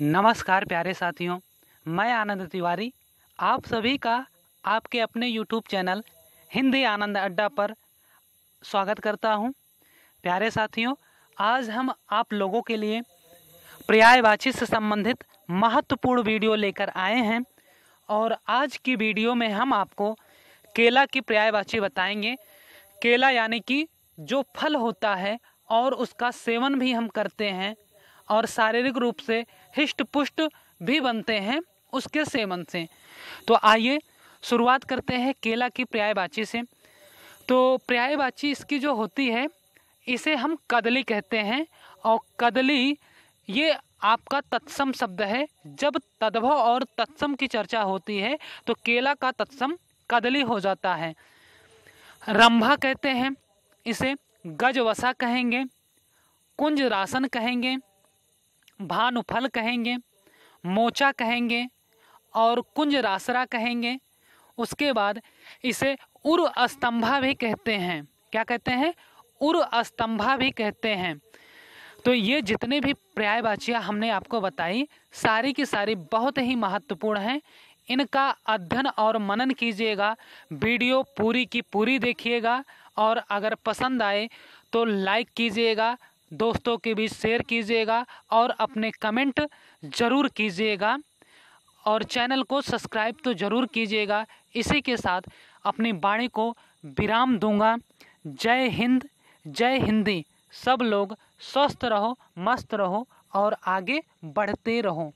नमस्कार प्यारे साथियों, मैं आनंद तिवारी, आप सभी का आपके अपने यूट्यूब चैनल हिंदी आनंद अड्डा पर स्वागत करता हूँ। प्यारे साथियों, आज हम आप लोगों के लिए पर्यायवाची से संबंधित महत्वपूर्ण वीडियो लेकर आए हैं और आज की वीडियो में हम आपको केला की पर्यायवाची बताएँगे केला यानी कि जो फल होता है और उसका सेवन भी हम करते हैं और शारीरिक रूप से हिष्ट पुष्ट भी बनते हैं उसके सेवन से। तो आइए शुरुआत करते हैं केला की पर्यायवाची से। तो पर्यायवाची इसकी जो होती है, इसे हम कदली कहते हैं और कदली ये आपका तत्सम शब्द है। जब तद्भव और तत्सम की चर्चा होती है तो केला का तत्सम कदली हो जाता है। रंभा कहते हैं, इसे गजवसा कहेंगे कुंज रासन कहेंगे भानुफल कहेंगे, मोचा कहेंगे और कुंज रासरा कहेंगे। उसके बाद इसे उर स्तंभा भी कहते हैं। क्या कहते हैं? उर स्तंभा भी कहते हैं। तो ये जितने भी पर्यायवाचियाँ हमने आपको बताई, सारी की सारी बहुत ही महत्वपूर्ण हैं। इनका अध्ययन और मनन कीजिएगा, वीडियो पूरी की पूरी देखिएगा और अगर पसंद आए तो लाइक कीजिएगा दोस्तों के बीच शेयर कीजिएगा और अपने कमेंट ज़रूर कीजिएगा। और चैनल को सब्सक्राइब तो ज़रूर कीजिएगा। इसी के साथ अपनी बाणी को विराम दूँगा। जय हिंद, जय हिंदी। सब लोग स्वस्थ रहो, मस्त रहो और आगे बढ़ते रहो।